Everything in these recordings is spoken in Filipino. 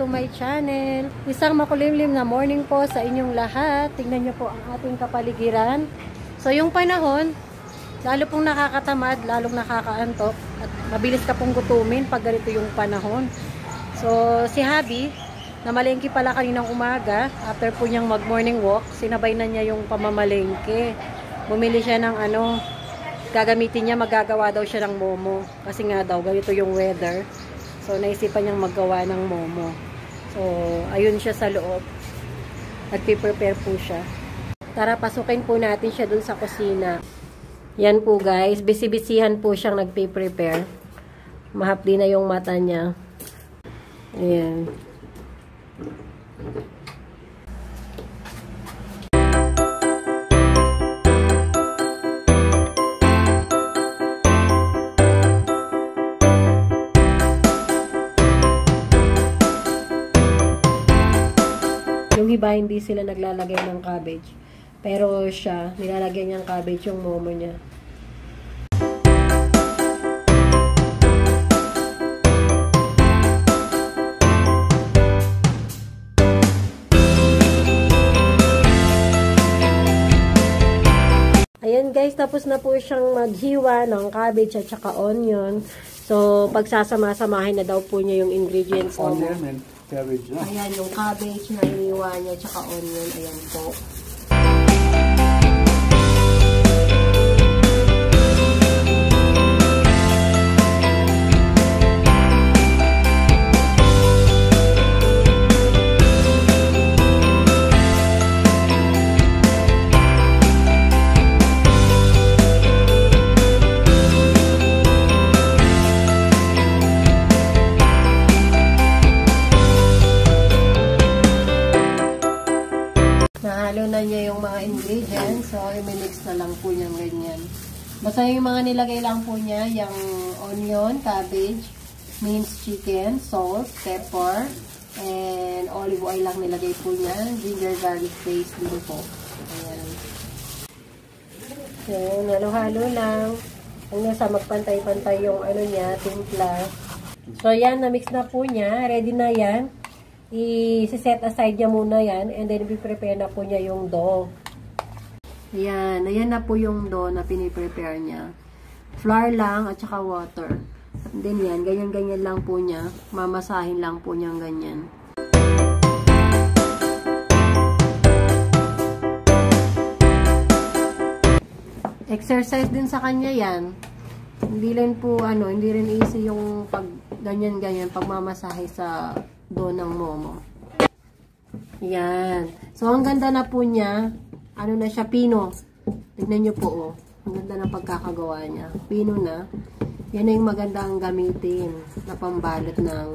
to my channel. Isang makulimlim na morning po sa inyong lahat. Tingnan nyo po ang ating kapaligiran. So yung panahon, lalo pong nakakatamad, lalong nakakaantok at mabilis ka pong gutumin pag ganito yung panahon. So si Habi, namalengke pala kaninang umaga, after po niyang mag morning walk, sinabay na niya yung pamamalengke. Bumili siya ng ano, gagamitin niya, magagawa daw siya ng momo. Kasi nga daw, ganito yung weather. So, naisipan niyang maggawa ng momo. So, ayun siya sa loob. Nagpiprepare po siya. Tara, pasukin po natin siya dun sa kusina. Yan po guys, bisibisihan po siyang nagpiprepare. Mahapdi na yung mata niya. Ayan. Hindi sila naglalagay ng cabbage. Pero siya, nilalagyan niyang cabbage yung momo niya. Ayan guys, tapos na po siyang maghiwa ng cabbage at saka onion. So, pagsasama-samahin na daw po niya yung ingredients. Onion and cabbage, no? Ayan, yung cabbage na iniwa niya, tsaka onion. Ayan po. Basta yung mga nilagay lang po niya, yung onion, cabbage, minced chicken, salt, pepper, and olive oil lang nilagay po niya. Ginger garlic paste din po. Ayan. So, halo-halo lang. Hanggang sa magpantay-pantay yung ano niya, timpla. So, yan, na-mix na po niya. Ready na yan i-set aside niya muna yan and then i-prepare na po niya yung dough. Ayan, ayan na po yung dough na piniprepare niya. Flour lang at saka water. And then yan, ganyan-ganyan lang po niya. Mamasahin lang po niya ganyan. Exercise din sa kanya yan. Hindi rin po ano, hindi rin easy yung pag ganyan-ganyan pagmamasahe sa do ng momo. Yan. So, ang ganda na po niya. Ano na siya? Pino. Tignan nyo po, oh. Ang ganda ng pagkakagawa niya. Pino na. Yan na yung magandang gamitin na pambalot ng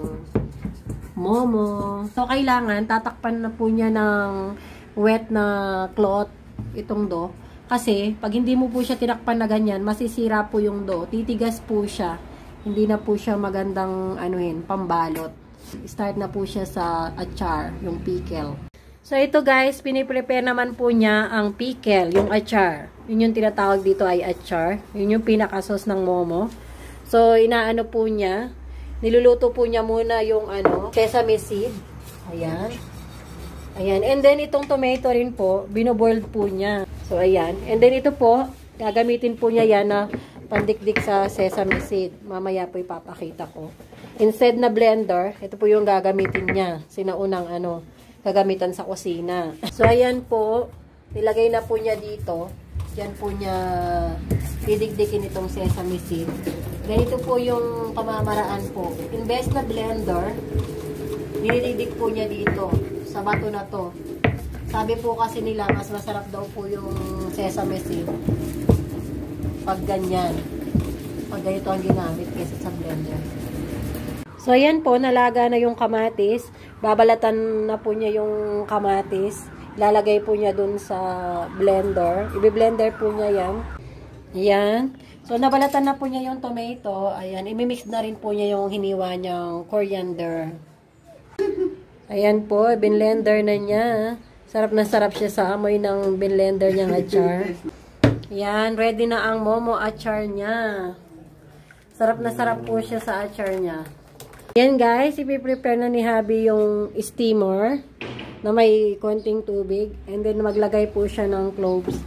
momo. So, kailangan tatakpan na po niya ng wet na cloth itong do. Kasi, pag hindi mo po siya tinakpan na ganyan, masisira po yung do. Titigas po siya. Hindi na po siya magandang anuhin, pambalot. Start na po siya sa achar, yung pickle. So, ito guys, piniprepare naman po niya ang pickle, yung achar. Yun yung tinatawag dito ay achar. Yun yung pinakasos ng momo. So, inaano po niya. Niluluto po niya muna yung ano, sesame seed. Ayan. Ayan. And then, itong tomato rin po, binoboiled po niya. So, ayan. And then, ito po, gagamitin po niya yan na pandikdik sa sesame seed. Mamaya po ipapakita ko. Instead na blender, ito po yung gagamitin niya. Sinaunang ano, gagamitan sa kusina. So, ayan po. Nilagay na po niya dito. Diyan po niya didikdikin itong sesame seed. Ganito po yung pamamaraan po. Imbes na blender, nilididik po niya dito. Sa bato na to. Sabi po kasi nila, mas masarap daw po yung sesame seed. Pag ganyan. Pag ganito ang ginamit kaysa sa blender. So, ayan po, nalaga na yung kamatis. Babalatan na po niya yung kamatis. Lalagay po niya dun sa blender. Ibi-blender po niya yan. Ayan. So, nabalatan na po niya yung tomato. Ayan. Imimix na rin po niya yung hiniwa niyang coriander. Ayan po, binlender na niya. Sarap na sarap siya sa amoy ng binlender niyang achar. Ayan, ready na ang momo achar niya. Sarap na sarap po siya sa achar niya. Yan guys, ipiprepare na ni Habi yung steamer na may konting tubig. And then maglagay po siya ng cloves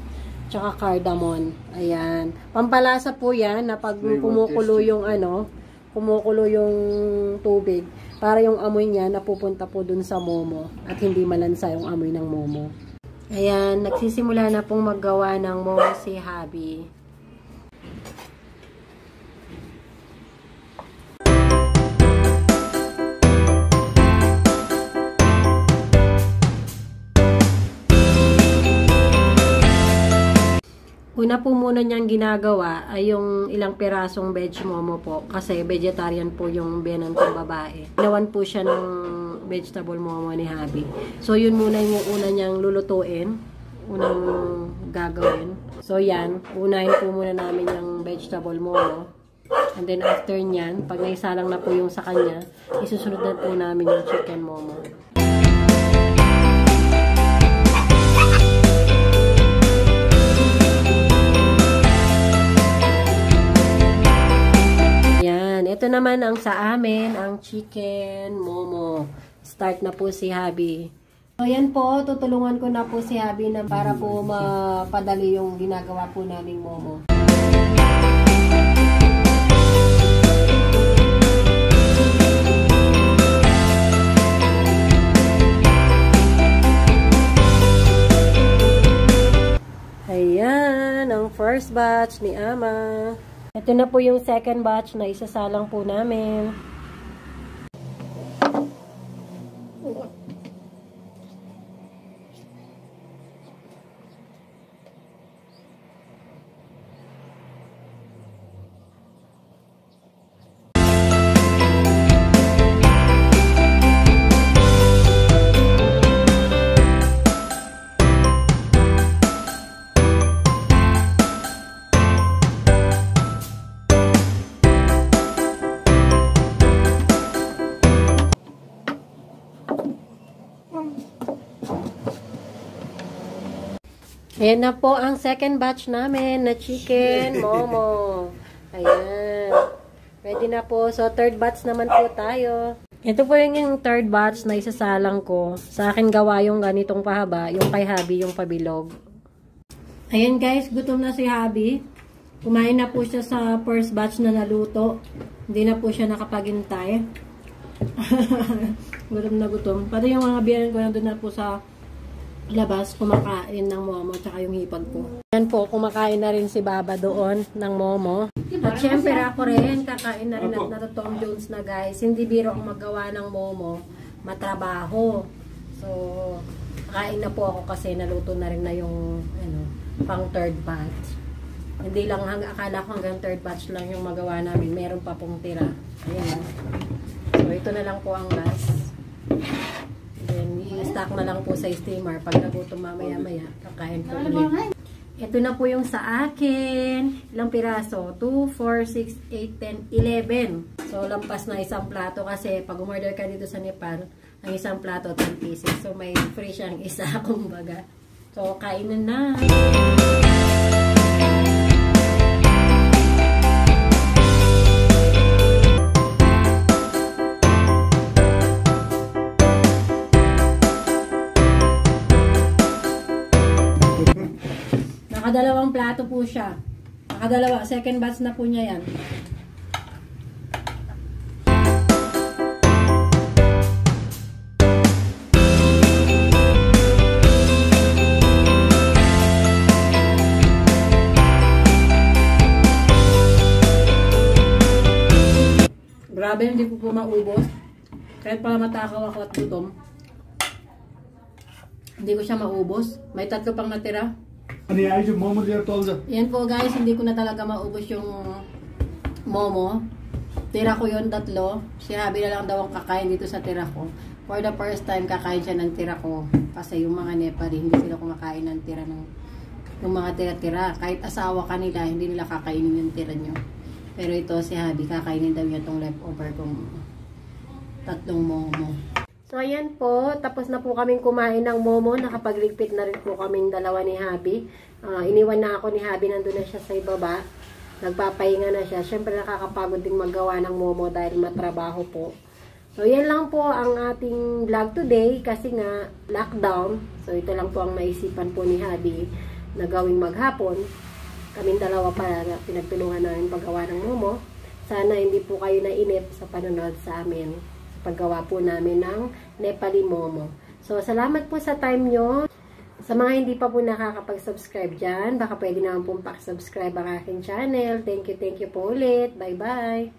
tsaka cardamom. Ayan. Pampalasa po yan na pag kumukulo yung ano, kumukulo yung tubig para yung amoy niya napupunta po dun sa momo at hindi malansa yung amoy ng momo. Ayan, nagsisimula na pong maggawa ng momo si Habi. Una po muna niyang ginagawa ay yung ilang pirasong veg momo po. Kasi vegetarian po yung biyanan kong babae. Ginawan po siya ng vegetable momo ni Habi. So yun muna yung una niyang lulutuin. Unang gagawin. So yan, unahin po muna namin yung vegetable momo. And then after nyan, pag naisalang na po yung sa kanya, isusunod na po namin yung chicken momo. Ito naman ang sa amin, ang chicken momo. Start na po si Habi. So, yan po, tutulungan ko na po si Habi na para po mapadali yung ginagawa po naming momo. Ayan, ang first batch ni Ama. Ito na po yung second batch na isasalang po namin. Ayan na po ang second batch namin na chicken momo. Ayan. Ready na po. So, third batch naman po tayo. Ito po yung, yung third batch na isasalang ko. Sa akin gawa yung ganitong pahaba. Yung kay Habi, yung pabilog. Ayan guys, gutom na si Habi. Kumain na po siya sa first batch na naluto. Hindi na po siya nakapagintay. gutom na gutom. Pati yung mga biyanan ko nandun na po sa labas kumakain ng momo tsaka yung hipag ko. Yan po, kumakain na rin si Baba doon ng momo. At syempre ako rin, kakain na rin at natutong Jones na guys. Hindi biro ang magawa ng momo, matrabaho. So, kain na po ako kasi naluto na rin na yung ano, pang third batch. Hindi lang, hang, akala ko hanggang third batch lang yung magawa namin. Meron pa pong tira. Ayan. So, ito na lang po ang last. I-stack na lang po sa steamer. Pag nagutom mamaya-maya, kakain po ulit. Ito na po yung sa akin. Ilang piraso? 2, 4, 6, 8, 10, 11. So, lampas na isang plato kasi pag umorder ka dito sa Nepal, ang isang plato, 10 pieces. So, may free siyang isa, kumbaga. So, kainan na. Nakadalawang plato po siya. Nakadalawa. Second batch na po niya yan. Grabe, hindi po po maubos. Kahit pala matakaw ako at gutom. Hindi ko siya maubos. May tatlo pang natira. Ano yung ayos yung momo nila, Tolza? Yan po guys, hindi ko na talaga maubos yung momo. Tira ko yon tatlo. Si Habi na lang daw ang kakain dito sa tira ko. For the first time, kakain siya ng tira ko. Kasi yung mga Nepali, hindi sila kumakain ng tira ng yung mga tira-tira. Kahit asawa kanila, hindi nila kakainin yung tira nyo. Pero ito, si Habi, kakainin daw niya itong leftover kong tatlong momo. So, ayan po. Tapos na po kaming kumain ng momo. Nakapagligpit na rin po kaming dalawa ni Habi. Ah, iniwan na ako ni Habi. Nandun na siya sa ibaba. Nagpapahinga na siya. Siyempre, nakakapagod din maggawa ng momo dahil matrabaho po. So, yan lang po ang ating vlog today kasi nga lockdown. So, ito lang po ang naisipan po ni Hadi na gawing maghapon. Kaming dalawa pa na pinagtulungan namin paggawa ng momo. Sana hindi po kayo nainip sa panonood sa amin paggawa po namin ng Nepali momo. So, salamat po sa time nyo. Sa mga hindi pa po nakakapag-subscribe dyan, baka pwede naman pong pakisubscribe ang aking channel. Thank you, thank you po ulit. Bye-bye!